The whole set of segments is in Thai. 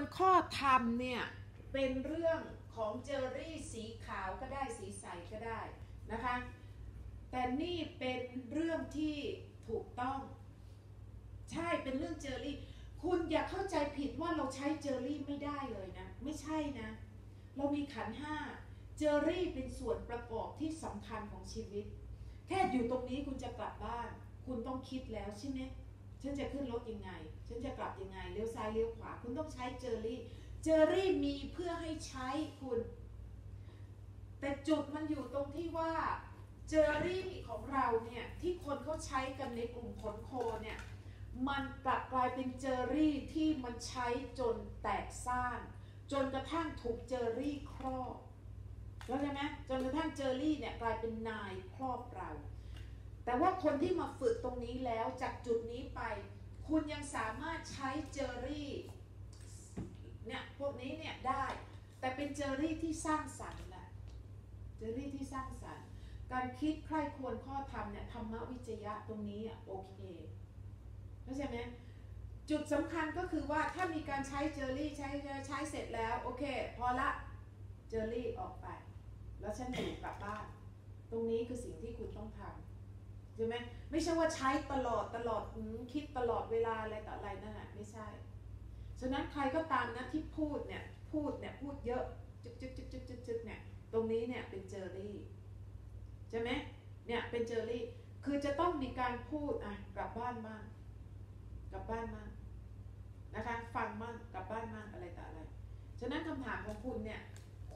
รข้อธรรมเนี่ยเป็นเรื่องของเจอรี่สีขาวก็ได้สีใสก็ได้นะคะ แต่นี่เป็นเรื่องที่ถูกต้อง ใช่เป็นเรื่องเจอรี่ คุณอย่าเข้าใจผิดว่าเราใช้เจอรี่ไม่ได้เลยนะ ไม่ใช่นะ เรามีขันธ์ห้าเจอรี่เป็นส่วนประกอบที่สำคัญของชีวิต แค่อยู่ตรงนี้คุณจะกลับบ้าน คุณต้องคิดแล้วใช่ไหม ฉันจะขึ้นรถยังไง ฉันจะกลับยังไง เลี้ยวซ้ายเลี้ยวขวา คุณต้องใช้เจอรี่ เจอรี่มีเพื่อให้ใช้คุณ แต่จุดมันอยู่ตรงที่ว่า เจอรี่ของเราเนี่ย ที่คนเขาใช้กันในกลุ่มขนโคเนี่ย มันกลับกลายเป็นเจอรี่ที่มันใช้จนแตกซ่าน จนกระทั่งถูกเจอรี่ครอบแล้วใช่ไหมจนกระทั่งเจอรี่เนี่ยกลายเป็นนายครอบเรา แต่ว่าคนที่มาฝึกตรงนี้แล้วจากจุดนี้ไป คุณยังสามารถใช้เจอรี่เนี่ยพวกนี้เนี่ยได้ แต่เป็นเจอรี่ที่สร้างสรรค์แหละเจอรี่ที่สร้างสรรค์ การคิดใคร่ควรข้อธรรมเนี่ยธรรมวิจยะตรงนี้โอเคเข้าใจไหมจุดสำคัญก็คือว่าถ้ามีการใช้เจอรี่ใช้ใช้เสร็จแล้วโอเค พอละเจอรี่ออกไป แล้วฉันอยู่กลับบ้าน ตรงนี้คือสิ่งที่คุณต้องทำ ช่ไหมไม่ใช่ว่าใช้ตลอดตลอดคิดตลอดเวลาอะไรต่ออะไรนั่นแหะไม่ใช่ฉะนั้นใครก็ตามนะที่พูดเนี่ยพูดเนี่ยพูดเยอะจึ๊กจึ๊กจึ๊กจึ๊กจึ๊กจึ๊กเนี่ยตรงนี้เนี่ยเป็นเจอรี่ใช่ไหมเนี่ยเป็นเจอรี่คือจะต้องมีการพูดอะกลับบ้านบ้างกลับบ้านบ้างนะคะฟังบ้างกลับบ้านบ้างอะไรต่ออะไรฉะนั้นคำถามของคุณเนี่ย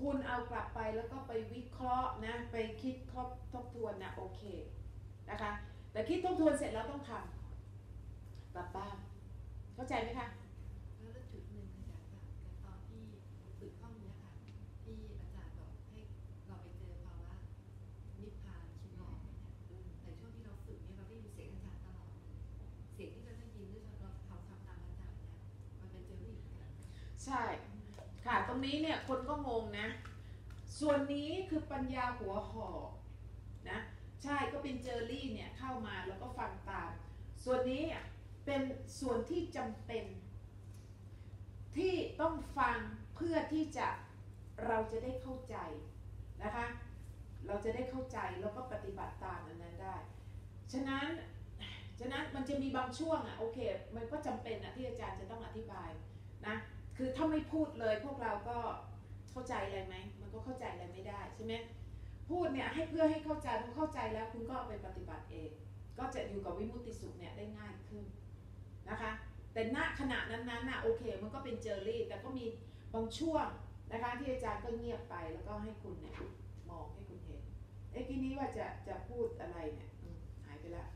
คุณเอากลับไปแล้วก็ไปวิเคราะห์นะไปคิดครอบทบทวนนะโอเค นะคะ แต่คิดทบทวนเสร็จแล้วต้องทำกลับบ้านเข้าใจไหมคะแล้วจุดหนึ่งอาจารย์ค่ะตอนที่ฝึกห้องเนี้ยค่ะที่อาจารย์บอกให้เราไปเจอภาวะนิพพานชินหลอกเนี่ยแต่ช่วงที่เราฝึกเนี่ยเราได้ยินเสียงอาจารย์ตลอดเลยเสียงที่เราได้ยินด้วยเราทำทำตามอาจารย์เนี่ยมันเป็นเจอรี่เหมือนกันใช่ค่ะตรงนี้เนี่ยคนก็งงนะ ส่วนนี้คือปัญญาหัวหอกนะ ใช่ก็เป็นเจอรี่เนี่ยเข้ามาแล้วก็ฟังตาม ส่วนนี้เป็นส่วนที่จำเป็น ที่ต้องฟังเพื่อที่จะเราจะได้เข้าใจนะคะ เราจะได้เข้าใจแล้วก็ปฏิบัติตามอันนั้นได้ ฉะนั้นฉะนั้นมันจะมีบางช่วงอะโอเค มันก็จำเป็นอะที่อาจารย์จะต้องอธิบายนะคือถ้าไม่พูดเลยพวกเราก็เข้าใจอะไรไหมมันก็เข้าใจอะไรไม่ได้ใช่ไหม พูดเนี่ยให้เพื่อให้เข้าใจพอเข้าใจแล้วคุณก็เอาไปปฏิบัติเอง ก็จะอยู่กับวิมุตติสุขเนี่ยได้ง่ายขึ้นนะคะ แต่ณขณะนั้นๆน่ะโอเค มันก็เป็นเจอรี่ แต่ก็มีบางช่วงนะคะที่อาจารย์ก็เงียบไปแล้วก็ให้คุณเนี่ยมองให้คุณเห็นเอ้ทีนี้ว่าจะจะพูดอะไรเนี่ยหายไปละ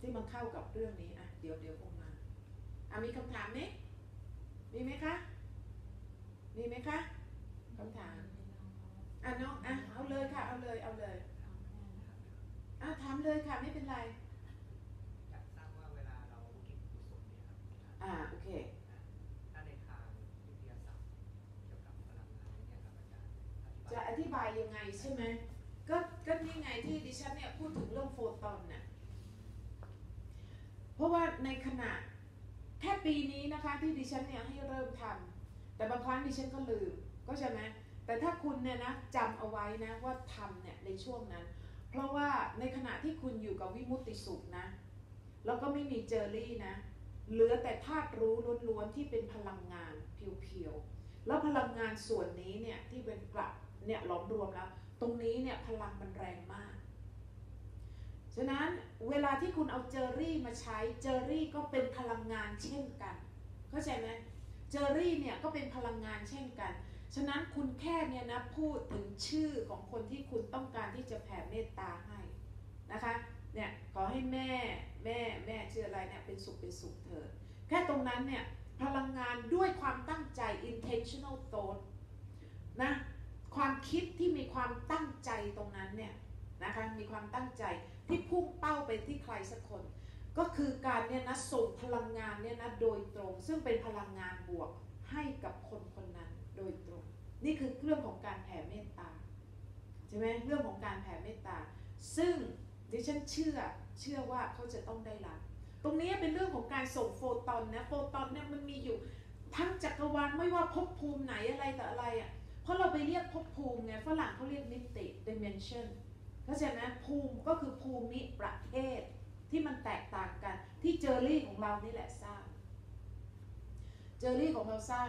ที่มันเข้ากับเรื่องนี้อะเดี๋ยวเดี๋ยวคงมาอะมีคำถามไหมมีไหมคะมีไหมคะคำถาม อะน้องอะเอาเลยค่ะ เอาเลยเอาเลยอะถามเลยค่ะไม่เป็นไรอยากทราบว่าเวลาเราเก็บกุศลเนี่ยครับอ่าโอเค ถ้าในทางวิทยาศาสตร์เกี่ยวกับพลังงานเนี่ยครับอาจารย์จะอธิบายยังไงใช่ไหมก็ก็นี่ไงที่ดิฉันเนี่ยพูดถึงเรื่องโฟตอนน่ะเพราะว่าในขณะแค่ปีนี้นะคะที่ดิฉันเนี่ยให้เริ่มทำแต่บางครั้งดิฉันก็ลืมก็ใช่ไหม แต่ถ้าคุณเนี่ยนะจำเอาไว้นะว่าทำเนี่ยในช่วงนั้น เพราะว่าในขณะที่คุณอยู่กับวิมุตติสุขนะ แล้วก็ไม่มีเจอรี่นะ เหลือแต่ธาตุรู้ล้วนๆที่เป็นพลังงานเพียวๆ แล้วพลังงานส่วนนี้เนี่ยที่เป็นกลับเนี่ยหลอมรวมแล้ว ตรงนี้เนี่ยพลังมันแรงมาก ฉะนั้นเวลาที่คุณเอาเจอรี่มาใช้เจอรี่ก็เป็นพลังงานเช่นกัน เข้าใจไหมเจอรี่เนี่ยก็เป็นพลังงานเช่นกัน ฉะนั้นคุณแค่เนี่ยนะพูดถึงชื่อของคนที่คุณต้องการที่จะแผ่เมตตาให้นะคะเนี่ยขอให้แม่แม่แม่ชื่ออะไรเนี่ยเป็นสุขเป็นสุขเธอแค่ตรงนั้นเนี่ยพลังงานด้วยความตั้งใจ intentional thought นะความคิดที่มีความตั้งใจตรงนั้นเนี่ยนะคะมีความตั้งใจที่พุ่งเป้าไปที่ใครสักคน ก็คือการเนี่ยนะส่งพลังงานเนี่ยนะโดยตรง ซึ่งเป็นพลังงานบวกให้กับคนคนนั้น โดยตรง นี่คือเรื่องของการแผ่เมตตาใช่ไหมเรื่องของการแผ่เมตตา ซึ่งดิฉันเชื่อเชื่อว่าเขาจะต้องได้รับ ตรงนี้เป็นเรื่องของการส่งโฟตอนนะโฟตอนเนี่ยมันมีอยู่ทั้งจักรวาลไม่ว่าภพภูมิไหนอะไรแต่อะไรอะเพราะเราไปเรียกภพภูมิไงฝรั่งเขาเรียกมิติ dimension เข้าใจไหมภูมิก็คือภูมิประเทศที่มันแตกต่างกันที่เจอรี่ของเรานี่แหละสร้าง เจอรี่ของเราสร้าง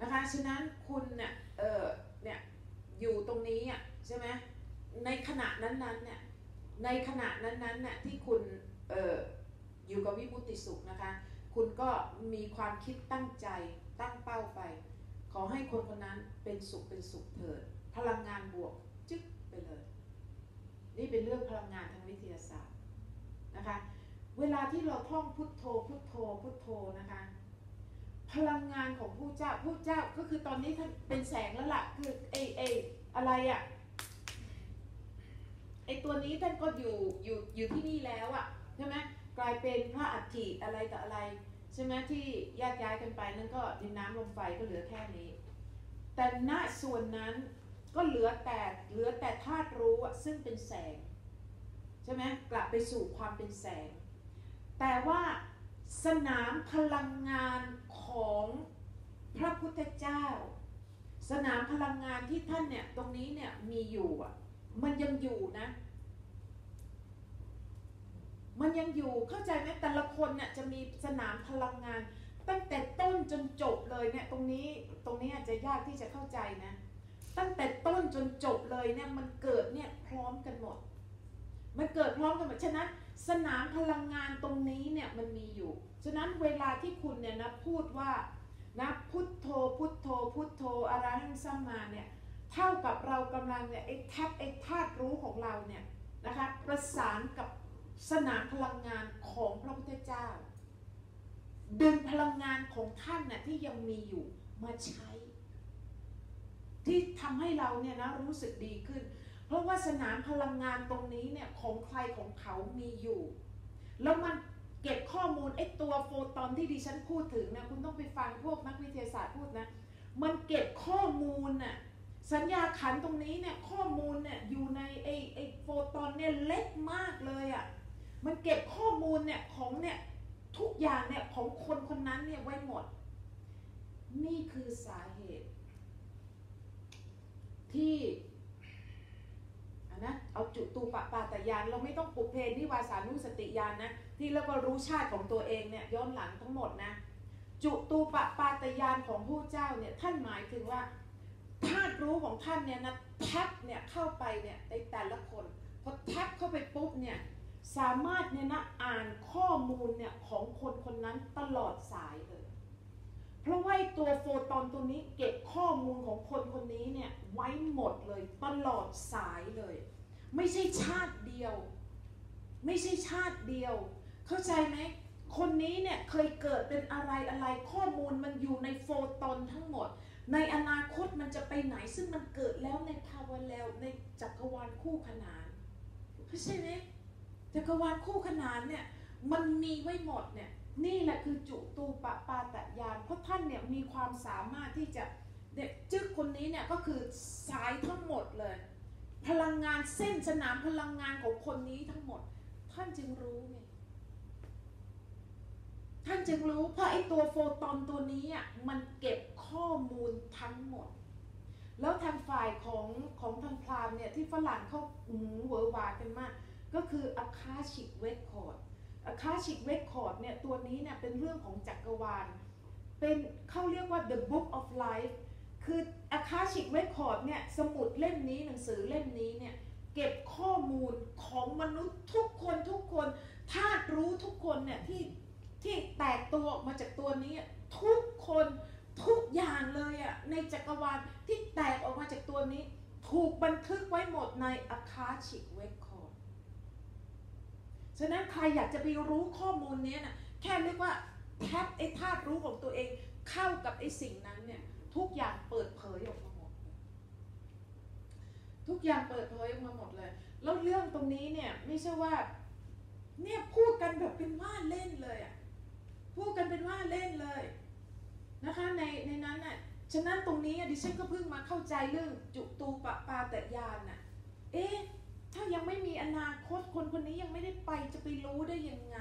นะคะ ฉะนั้นคุณเนี่ยเออเนี่ยอยู่ตรงนี้อะใช่ไหมในขณะนั้นๆเนี่ยในขณะนั้นๆเนี่ยที่คุณเอออยู่กับวิมุติสุขนะคะ คุณก็มีความคิดตั้งใจตั้งเป้าไป ขอให้คนคนนั้นเป็นสุขเป็นสุขเถิด พลังงานบวกจึ๊กไปเลย นี่เป็นเรื่องพลังงานทางวิทยาศาสตร์นะคะ เวลาที่เราท่องพุทโธพุทโธพุทโธนะคะ พลังงานของผู้เจ้าผู้เจ้าก็คือตอนนี้ท่านเป็นแสงแล้วล่ะ คือเอเออะไรอะไอตัวนี้ท่านก็อยู่อยู่อยู่ที่นี่แล้วอะใช่ไหมกลายเป็นพระอัฐิอะไรต่ออะไรใช่ไหมที่แยกย้ายกันไปนั่นก็ดินน้ำลมไฟก็เหลือแค่นี้ แต่ณส่วนนั้นก็เหลือแต่เหลือแต่ธาตุรู้ซึ่งเป็นแสง ใช่ไหมกลับไปสู่ความเป็นแสง แต่ว่า สนามพลังงานของพระพุทธเจ้า สนามพลังงานที่ท่านเนี่ยตรงนี้เนี่ยมีอยู่อะ มันยังอยู่นะ มันยังอยู่เข้าใจไหมแต่ละคนเนี่ยจะมีสนามพลังงาน ตั้งแต่ต้นจนจบเลยเนี่ยตรงนี้ตรงนี้อาจจะยากที่จะเข้าใจนะ ตั้งแต่ต้นจนจบเลยเนี่ยมันเกิดเนี่ยพร้อมกันหมด มันเกิดพร้อมกันหมดฉะนั้น สนามพลังงานตรงนี้เนี่ยมันมีอยู่ ฉะนั้นเวลาที่คุณเนี่ยนะพูดว่านะพุทโธพุทโธพุทโธอะระหังสัมมาเนี่ยเท่ากับเรากำลังเนี่ยไอ้แทบไอ้ธาตุรู้ของเราเนี่ยนะคะประสานกับสนามพลังงานของพระพุทธเจ้า ดึงพลังงานของท่านน่ะที่ยังมีอยู่มาใช้ ที่ทำให้เราเนี่ยนะรู้สึกดีขึ้น เพราะว่าสนามพลังงานตรงนี้เนี่ยของใครของเขามีอยู่ แล้วมันเก็บข้อมูลไอ้ตัวโฟตอนที่ดิฉันพูดถึงนะคุณต้องไปฟังพวกนักวิทยาศาสตร์พูดนะ มันเก็บข้อมูลน่ะสัญญาขันตรงนี้เนี่ยข้อมูลเนี่ยอยู่ในไอ้ไอ้โฟตอนเนี่ยเล็กมากเลยอะ่ะมันเก็บข้อมูลเนี่ยของเนี่ยทุกอย่างเนี่ยของคนคนนั้นเนี่ยไว้หมด นี่คือสาเหตุ ที่ นะเอาจุตูปปาตยานเราไม่ต้องปุเพนิวาสานุสติยานนะที่แล้วก็รู้ชาติของตัวเองเนี่ยย้อนหลังทั้งหมดนะจุตูปปาตยานของผู้เจ้าเนี่ยท่านหมายถึงว่าธาตุรู้ของท่านเนี่ยนะแท็บเนี่ยเข้าไปเนี่ยในแต่ละคนพอแท็บเข้าไปปุ๊บเนี่ยสามารถเนี่ยนะอ่านข้อมูลเนี่ยของคนคนนั้นตลอดสายเลย เพราะว่าตัวโฟตอนตัวนี้เก็บ ข้อมูลของคนคนนี้เนี่ยไว้หมดเลยตลอดสายเลย ไม่ใช่ชาติเดียว ไม่ใช่ชาติเดียว เข้าใจไหมคนนี้เนี่ยเคยเกิดเป็นอะไรอะไรข้อมูลมันอยู่ในโฟตอนทั้งหมด ในอนาคตมันจะไปไหนซึ่งมันเกิดแล้วในภาวะแล้วในจักรวาลคู่ขนานเข้าใจไหมจักรวาลคู่ขนานเนี่ยมันมีไว้หมดเนี่ยนี่แหละคือจุตูปปาตยานเพราะท่านเนี่ยมีความสามารถที่จะ เนี่ยจึกคนนี้เนี่ยก็คือสายทั้งหมดเลย พลังงานเส้นสนามพลังงานของคนนี้ทั้งหมด ท่านจึงรู้ไงท่านจึงรู้เพราะไอ้ตัวโฟตอนตัวนี้อะมันเก็บข้อมูลทั้งหมด แล้วทางฝ่ายของของทางพราหมณ์เนี่ยที่ฝรั่งเขาหืมเวอหวากันมาก ก็คือ Akashic Record Akashic Record เนี่ยตัวนี้เนี่ยเป็นเรื่องของจักรวาล เป็นเขาเรียกว่า the book of life คือ Akashic Record เนี่ยสมุดเล่มนี้หนังสือเล่มนี้เนี่ยเก็บข้อมูลของมนุษย์ทุกคนทุกคนธาตุรู้ทุกคนเนี่ยที่ที่แตกตัวออกมาจากตัวนี้ทุกคนทุกอย่างเลยอะในจักรวาลที่แตกออกมาจากตัวนี้ ถูกบันทึกไว้หมดในอาคาชิกเวคคอร์ดฉะนั้นใครอยากจะไปรู้ข้อมูลนี้นะแค่เรียกว่าแท็บไอ้ธาตุรู้ของตัวเองเข้ากับไอ้สิ่งนั้นเนี่ย ทุกอย่างเปิดเผยออกมาหมด ทุกอย่างเปิดเผยออกมาหมดเลย แล้วเรื่องตรงนี้เนี่ยไม่ใช่ว่า เนี่ยพูดกันแบบเป็นว่าเล่นเลยอะพูดกันเป็นว่าเล่นเลยนะคะในในนั้นน่ะ ฉะนั้นตรงนี้ดิฉันก็เพิ่งมาเข้าใจเรื่องจุตูปปาตยานน่ะ เอ๊ะถ้ายังไม่มีอนาคตคนคนนี้ยังไม่ได้ไปจะไปรู้ได้ยังไง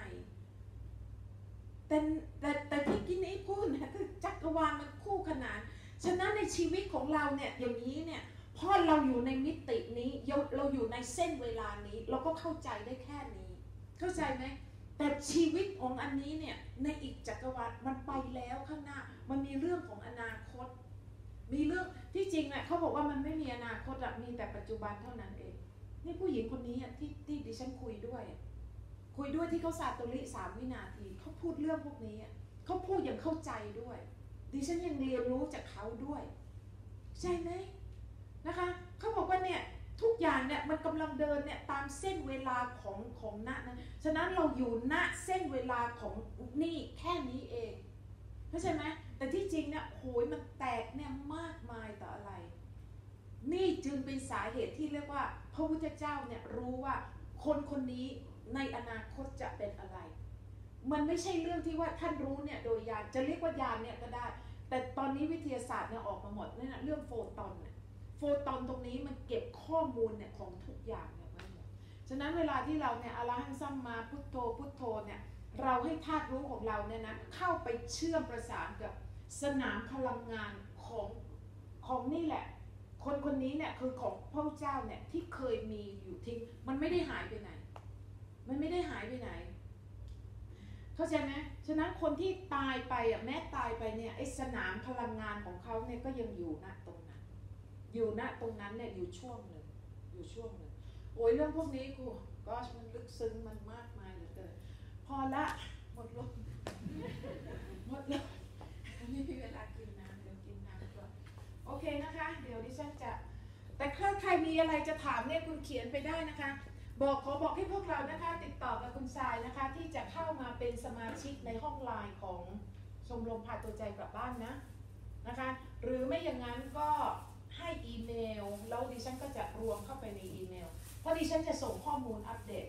แต่แต่แต่ที่กินนี้พูดนี่ยคือจักรวาลมันคู่ขนาน ฉะนั้นในชีวิตของเราเนี่ยอย่างนี้เนี่ยพราะเราอยู่ในมิตินี้เราอยู่ในเส้นเวลานี้ เราก็เข้าใจได้แค่นี้ เข้าใจไหมแต่ชีวิตของอันนี้เนี่ยในอีกจักรวาลมันไปแล้วข้างหน้า มันมีเรื่องของอนาคต มีเรื่องที่จริงเนี่ยเขาบอกว่ามันไม่มีอนาคตอะมีแต่ปัจจุบันเท่านั้นเอง นี่ผู้หญิงคนนี้อะที่ที่ดิฉันคุยด้วย คุยด้วยที่เขาสาตุลิสามวินาทีเขาพูดเรื่องพวกนี้เขาพูดอย่างเข้าใจด้วย ดิฉันยังเรียนรู้จากเขาด้วย ใช่ไหมนะคะเขาบอกว่าเนี่ยทุกอย่างเนี่ยมันกำลังเดินเนี่ยตามเส้นเวลาของของณนะฉะนั้นเราอยู่ณเส้นเวลาของนี่แค่นี้เองเข้าใจไหมแต่ที่จริงเนี่ยโหยมันแตกเนี่ยมากมายต่ออะไร นี่จึงเป็นสาเหตุที่เรียกว่า พระพุทธเจ้าเนี่ยรู้ว่าคนคนนี้ในอนาคตจะเป็นอะไร มันไม่ใช่เรื่องที่ว่าท่านรู้เนี่ยโดยยานจะเรียกว่ายานเนี่ยก็ได้ แต่ตอนนี้วิทยาศาสตร์เนี่ยออกมาหมดเนี่ยนะเรื่องโฟตอนเนี่ยโฟตอนตรงนี้มันเก็บข้อมูลเนี่ยของทุกอย่างเนี่ยไว้หมดฉะนั้นเวลาที่เราเนี่ยอาลาหันซัมมาพุทโธพุทโธเนี่ยเราให้ธาตุรู้ของเราเนี่ยนะเข้าไปเชื่อมประสานกับสนามพลังงานของของนี่แหละ คนคนนี้เนี่ยคือของพระเจ้าเนี่ยที่เคยมีอยู่ทิ้งมันไม่ได้หายไปไหน มันไม่ได้หายไปไหน เข้าใจไหมฉะนั้นคนที่ตายไปอะแม้ตายไปเนี่ยไอ้สนามพลังงานของเขาเนี่ยก็ยังอยู่ณตรงนั้น อยู่ณตรงนั้นเนี่ยอยู่ช่วงหนึ่งอยู่ช่วงหนึ่งโอ้ยเรื่องพวกนี้กูก็มันลึกซึ้งมันมากมายเหลือเกินพอละหมดลมหมดลมไม่มีเวลากินน้ำเดี๋ยวกินน้ำก่อนโอเคนะคะ เดี๋ยวดิฉันจะ แต่ถ้าใครมีอะไรจะถามเนี่ยคุณเขียนไปได้นะคะ บอกขอบอกให้พวกเรานะคะ ติดต่อกับคุณทรายนะคะ ที่จะเข้ามาเป็นสมาชิกในห้องไลน์ของชมรมพาตัวใจกลับบ้านนะนะคะ หรือไม่อย่างนั้นก็ให้อีเมล แล้วดิฉันก็จะรวมเข้าไปในอีเมล เพราะดิฉันจะส่งข้อมูลอัปเดต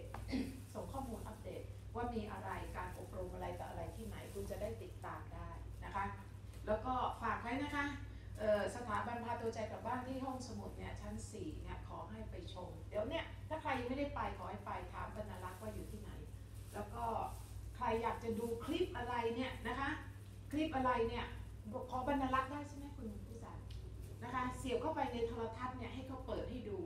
ส่งข้อมูลอัปเดตว่ามีอะไรการอบรมอะไรต่ออะไรที่ไหนคุณจะได้ติดตามได้นะคะ แล้วก็ฝากไว้นะคะสถาบันพาตัวใจกลับบ้านที่ห้องสมุดเนี่ยชั้น4เนี่ยขอให้ไปชม เดี๋ยวเนี่ย ถ้าใครยังไม่ได้ไปขอให้ไปถามบรรลักษ์ว่าอยู่ที่ไหน แล้วก็ใครอยากจะดูคลิปอะไรเนี่ยนะคะ คลิปอะไรเนี่ยขอบรรลักษ์ได้ใช่ไหมคุณผู้สารนะคะ เสียบเข้าไปในโทรทัศน์เนี่ยให้เขาเปิดให้ดู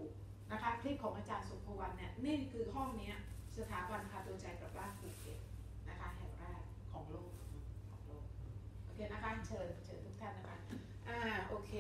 นะคะ คลิปของอาจารย์สุภวรรณเนี่ยนี่คือห้องเนี้ยสถาบันพาตัวใจกลับบ้านภูเก็ตนะคะแห่งแรกของโลกของโลกโอเคนะคะเชิญเชิญทุกท่านนะคะอ่าโอเค